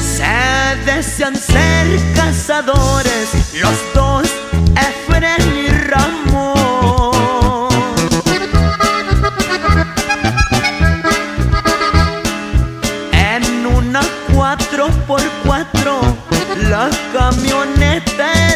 Se desean ser cazadores los dos, Efren y Ramón. En una 4x4, la camioneta.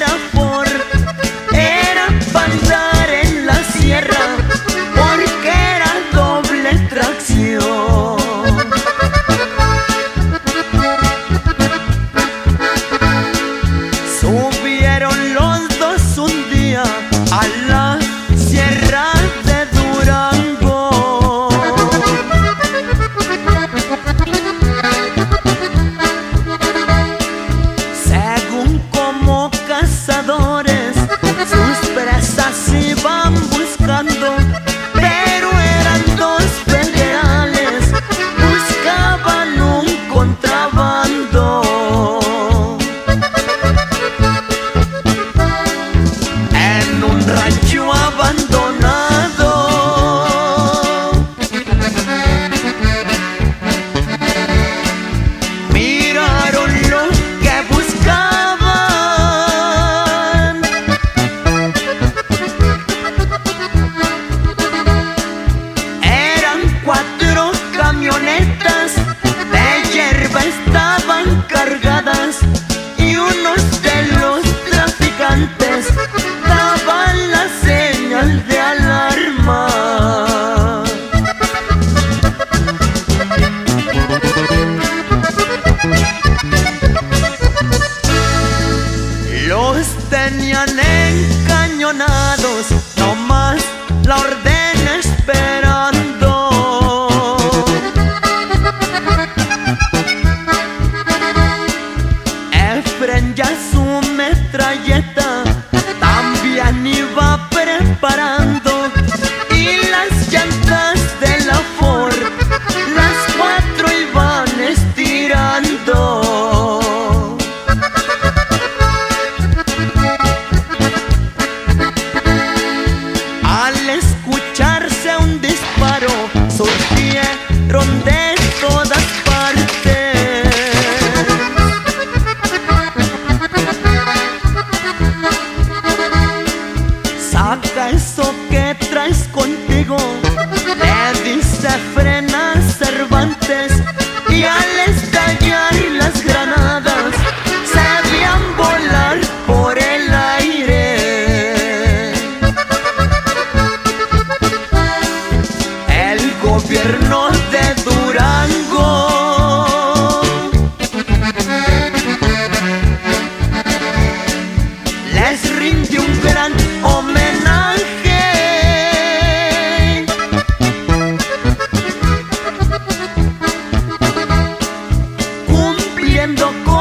tenían encañonados, no más la le dice frena Cervantes y al estallar las granadas se veían volar por el aire. El gobierno de siendo